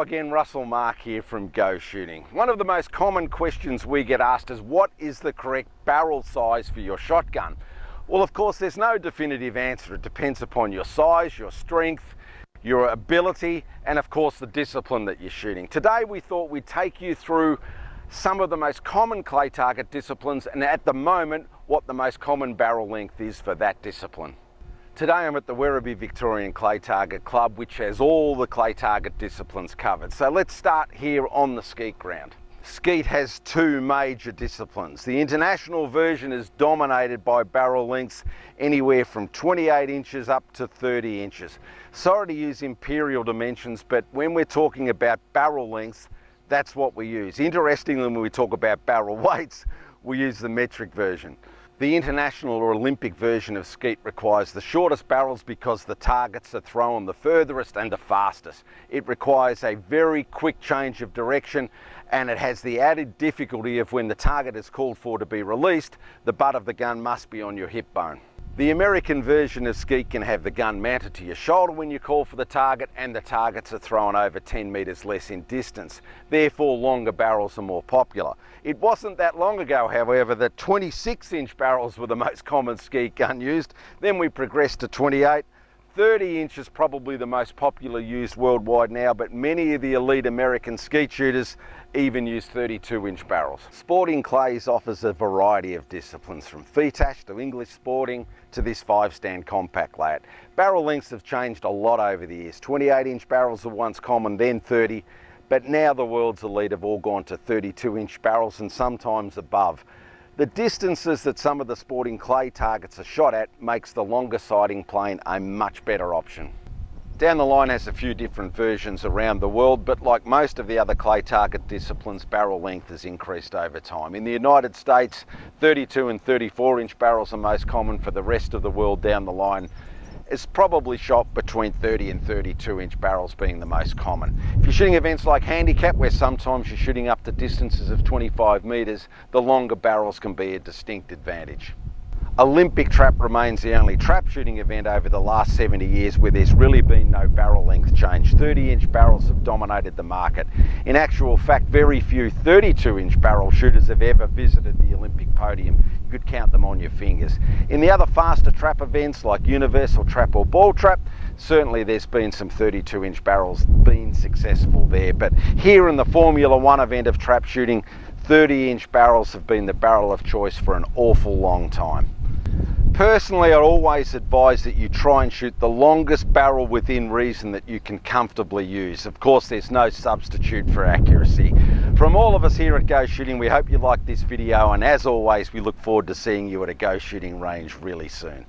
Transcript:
again, Russell Mark here from Go Shooting. One of the most common questions we get asked is what is the correct barrel size for your shotgun? Well, of course, there's no definitive answer. It depends upon your size, your strength, your ability, and of course the discipline that you're shooting. Today we thought we'd take you through some of the most common clay target disciplines and at the moment what the most common barrel length is for that discipline. Today I'm at the Werribee Victorian Clay Target Club which has all the clay target disciplines covered. So let's start here on the skeet ground. Skeet has two major disciplines. The international version is dominated by barrel lengths anywhere from 28 inches up to 30 inches. Sorry to use imperial dimensions, but when we're talking about barrel lengths, that's what we use. Interestingly, when we talk about barrel weights, we use the metric version. The international or Olympic version of skeet requires the shortest barrels because the targets are thrown the furthest and the fastest. It requires a very quick change of direction and it has the added difficulty of when the target is called for to be released, the butt of the gun must be on your hip bone. The American version of skeet can have the gun mounted to your shoulder when you call for the target and the targets are thrown over 10 metres less in distance. Therefore longer barrels are more popular. It wasn't that long ago however that 26 inch barrels were the most common skeet gun used. Then we progressed to 28 30 inch is probably the most popular used worldwide now, but many of the elite American skeet shooters even use 32 inch barrels. Sporting Clays offers a variety of disciplines from FITASC to English Sporting to this five stand compact layout. Barrel lengths have changed a lot over the years. 28 inch barrels were once common, then 30, but now the world's elite have all gone to 32 inch barrels and sometimes above. The distances that some of the sporting clay targets are shot at makes the longer sighting plane a much better option. Down the line has a few different versions around the world, but like most of the other clay target disciplines, barrel length has increased over time. In the United States, 32 and 34 inch barrels are most common for the rest of the world down the line is probably shot between 30 and 32 inch barrels being the most common. If you're shooting events like handicap where sometimes you're shooting up to distances of 25 metres, the longer barrels can be a distinct advantage. Olympic trap remains the only trap shooting event over the last 70 years where there's really been no barrel length change. 30 inch barrels have dominated the market. In actual fact, very few 32 inch barrel shooters have ever visited the Olympic podium. You could count them on your fingers. In the other faster trap events like Universal Trap or Ball Trap, certainly there's been some 32 inch barrels being successful there. But here in the Formula One event of trap shooting, 30 inch barrels have been the barrel of choice for an awful long time. Personally, I always advise that you try and shoot the longest barrel within reason that you can comfortably use. Of course, there's no substitute for accuracy. From all of us here at Go Shooting, we hope you like this video and as always, we look forward to seeing you at a Go Shooting range really soon.